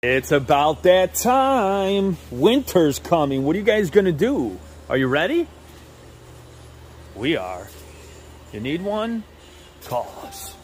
It's about that time. Winter's coming. What are you guys going to do? Are you ready? We are. You need one? Call us.